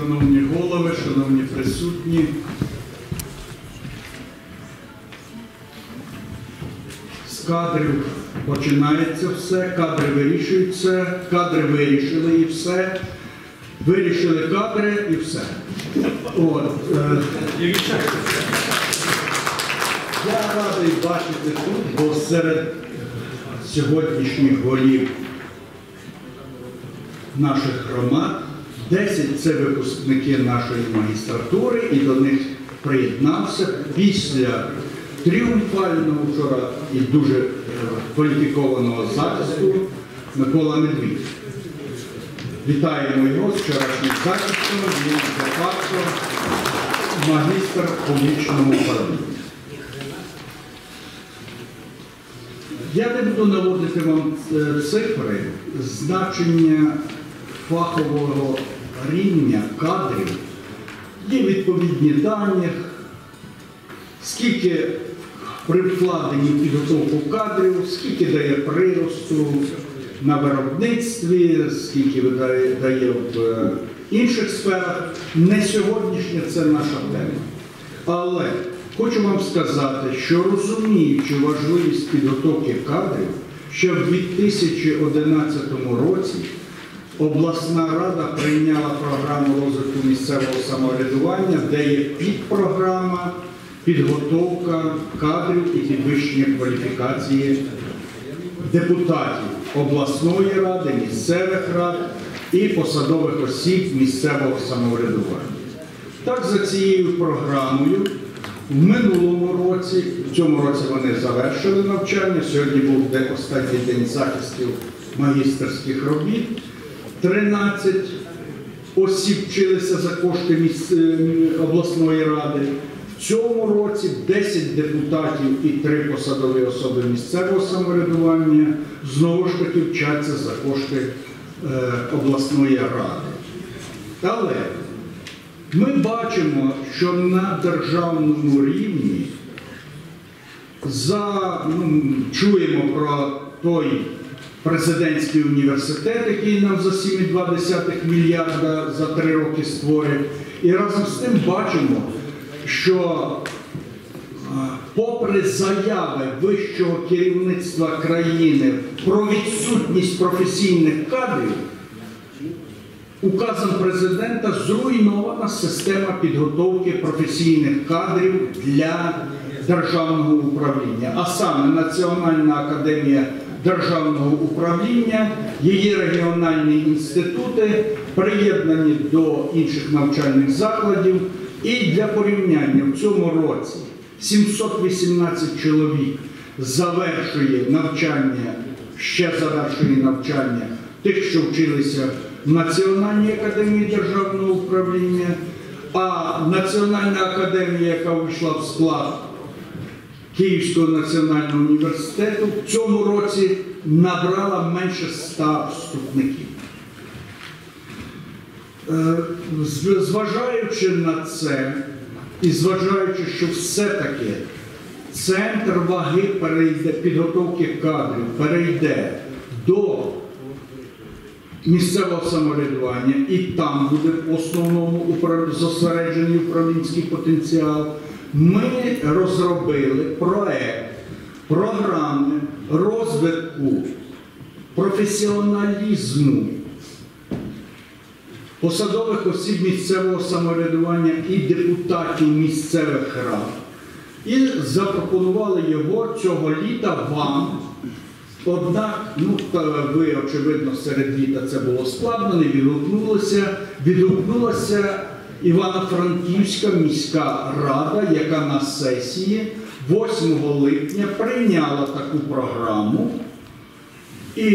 шановні голови, шановні присутні. З кадрів починається все, кадри вирішують все, кадри вирішили і все. Вирішили кадри і все. От, е, я радий бачити тут, бо серед сьогоднішніх голів наших громад 10 це випускники нашої магістратури, і до них приєднався після тріумфального вчора і дуже е, кваліфікованого захисту Микола Медвідь. Вітаємо його з вчорашнім захистом, він де-факто магістр публічного управління. Я не буду наводити вам е, цифри, значення фахового рівня кадрів. Є відповідні дані, скільки при вкладенні підготовку кадрів, скільки дає приросту на виробництві, скільки видає- дає в е, інших сферах. Не сьогоднішня це наша тема. Але хочу вам сказати, що розуміючи важливість підготовки кадрів, ще в 2011 році обласна рада прийняла програму розвитку місцевого самоврядування, де є підпрограма підготовка кадрів і підвищення кваліфікації депутатів обласної ради, місцевих рад і посадових осіб місцевого самоврядування. Так, за цією програмою в минулому році, в цьому році вони завершили навчання. Сьогодні був останній день захистів магістерських робіт. 13 осіб вчилися за кошти е, обласної ради. В цьому році 10 депутатів і 3 посадові особи місцевого самоврядування знову ж таки вчаться за кошти е, обласної ради. Але ми бачимо, що на державному рівні за, ну, чуємо про той президентський університет, який нам за 7,2 мільярда за три роки створив. І разом з тим бачимо, що попри заяви вищого керівництва країни про відсутність професійних кадрів, Указом президента зруйнована система підготовки професійних кадрів для державного управління, а саме Національна академія державного управління, її регіональні інститути приєднані до інших навчальних закладів. І для порівняння в цьому році 718 чоловік завершує навчання, ще завершує навчання тих, що вчилися в Національній академії державного управління, а Національна академія, яка вийшла в склад Київського національного університету, в цьому році набрала менше 100 вступників. Е, Зважаючи на це і зважаючи, що все-таки центр ваги перейде, підготовки кадрів перейде до місцевого самоврядування, і там буде в основному зосереджений управлінський потенціал. Ми розробили проект програми розвитку професіоналізму посадових осіб місцевого самоврядування і депутатів місцевих рад. І запропонували його цього літа вам. Однак, ну ви, очевидно, серед літа це було складно, не відгукнулося. Відгукнулася Івано-Франківська міська рада, яка на сесії 8 липня прийняла таку програму. І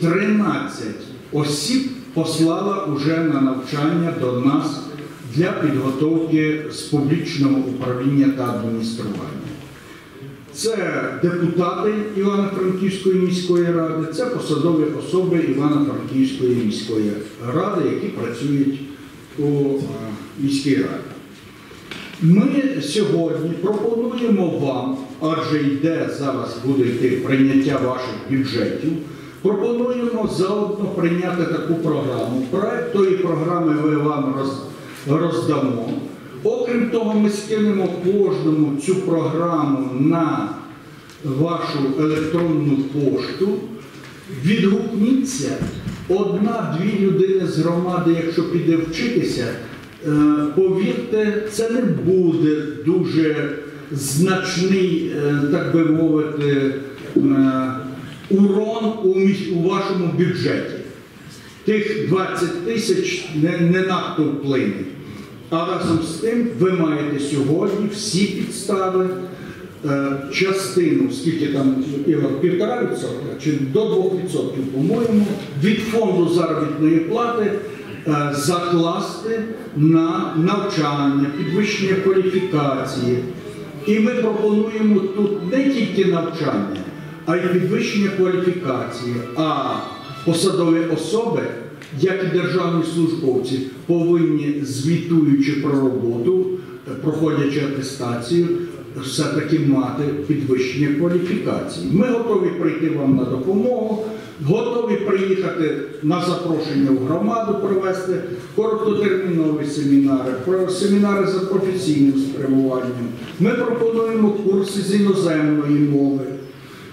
13 осіб послала уже на навчання до нас для підготовки з публічного управління та адміністрування. Це депутати Івано-Франківської міської ради, це посадові особи Івано-Франківської міської ради, які працюють у е, міській раді. Ми сьогодні пропонуємо вам, адже йде зараз буде йти прийняття ваших бюджетів. Пропонуємо заодно прийняти таку програму. Проект тої програми ви вам роздамо. Окрім того, ми скинемо кожному цю програму на вашу електронну пошту. Відгукніться, одна-дві людини з громади, якщо піде вчитися, е, повірте, це не буде дуже значний, е, так би мовити, е, урон у вашому бюджеті. Тих 20 тисяч не, не надто вплине. А разом з тим ви маєте сьогодні всі підстави, частину, скільки там півтора відсотка чи до двох відсотків, по-моєму, від фонду заробітної плати е, закласти на навчання, підвищення кваліфікації. І ми пропонуємо тут не тільки навчання, а й підвищення кваліфікації. А посадові особи, як і державні службовці, повинні, звітуючи про роботу, е, проходячи атестацію, все-таки мати підвищення кваліфікації. Ми готові прийти вам на допомогу, готові приїхати на запрошення в громаду провести короткотермінові семінари, семінари за професійним спрямуванням. Ми пропонуємо курси з іноземної мови.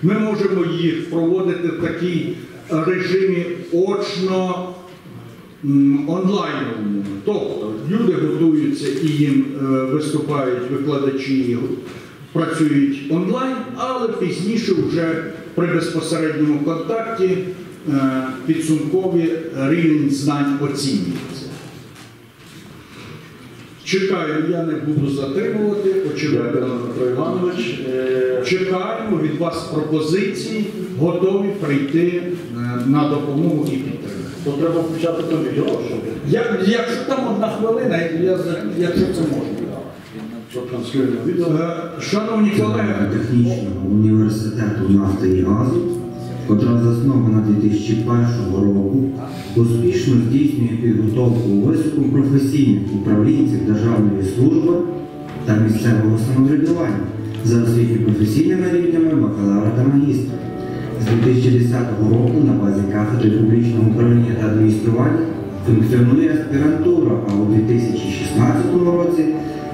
Ми можемо їх проводити в такій режимі очно онлайновому. Тобто люди готуються і їм е, виступають викладачі, працюють онлайн, але пізніше вже при безпосередньому контакті е, підсумкові рівень знань оцінюється. Чекаю, я не буду затримувати, очевидно. Іванович. Е, Чекаємо від вас пропозицій, готові прийти на допомогу і підтримку. То треба включати то відео, щоб, Я, якщо там одна хвилина, я, за- якщо це можна. транслюємо відео. Е, Шановні колеги, Технічного університету нафти і газу, котра заснована 2001 року, успішно здійснює підготовку високопрофесійних управлінців державної служби та місцевого самоврядування за освітньо-професійними рівнями бакалавра та магістра. З 2010 року на базі кафедри публічного управління та адміністрування функціонує аспірантура, а у 2016 році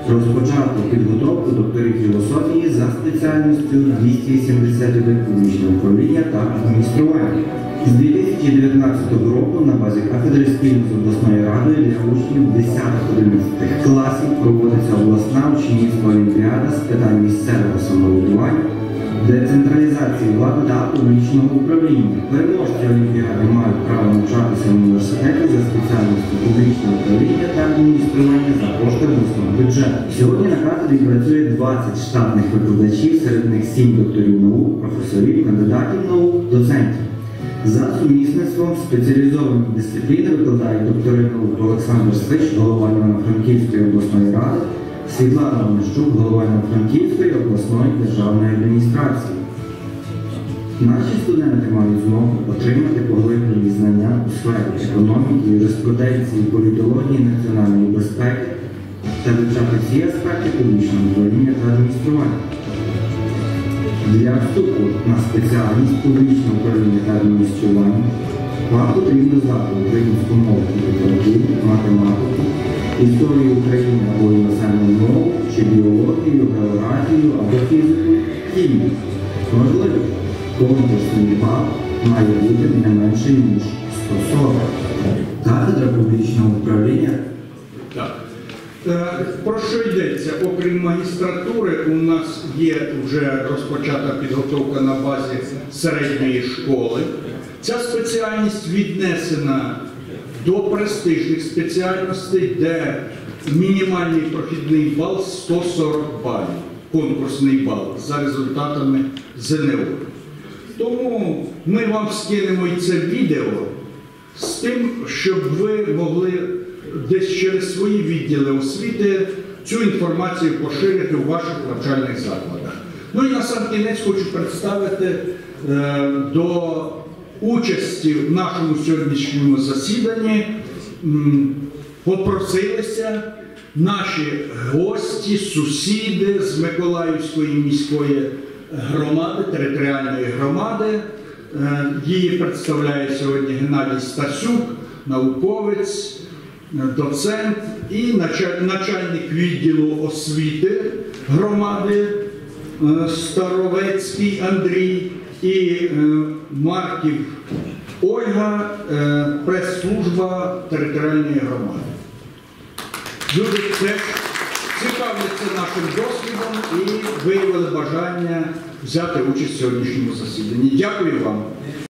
розпочато підготовку докторів філософії за спеціальністю 281 публічне управління та адміністрування. З 2019 року на базі кафедри спільно з обласною радою для учнів 10-11 класів проводиться обласна учнівська олімпіада з питань місцевого самоврядування, децентралізації влади та публічного управління. Переможці олімпіади мають право навчатися в університеті за спеціальністю публічне управління та адміністрування за кошти обласного бюджету. Сьогодні на кафедрі працює 20 штатних викладачів, серед них 7 докторів наук, професорів, кандидатів наук, доцентів. За сумісництвом спеціалізовані дисципліни викладають доктори наук Олександр Свич, голова Івано-Франківської обласної ради, Світлана Онищук, голова Івано-Франківської обласної державної адміністрації. Наші студенти мають змогу отримати поглиблені знання у сфері економіки, юриспруденції, політології, національної безпеки та вивчати всі аспекти публічного управління та адміністрування. Для вступу на спеціальність публічного управління та адміністрування вам потрібно знати українську мову і літературу, математику, історію України або має бути не менше ніж 140. Кафедра публічного управління. Е, Про що йдеться? Окрім магістратури, у нас є вже розпочата підготовка на базі середньої школи. Ця спеціальність віднесена до престижних спеціальностей, де мінімальний прохідний бал 140 балів, конкурсний бал за результатами ЗНО. Тому ми вам скинемо це відео з тим, щоб ви могли десь через свої відділи освіти цю інформацію поширити в ваших навчальних закладах. Ну і на сам кінець хочу представити е, до участі в нашому сьогоднішньому засіданні. Попросилися наші гості, сусіди з Миколаївської міської громади, територіальної громади. Е, Її представляє сьогодні Геннадій Стасюк, науковець, доцент і начальник відділу освіти громади е, Старовецький Андрій і е, Марків Ольга, е, прес-служба територіальної громади. Теж цікавляться нашим досвідом і виявили бажання взяти участь в сьогоднішньому засіданні. Дякую вам.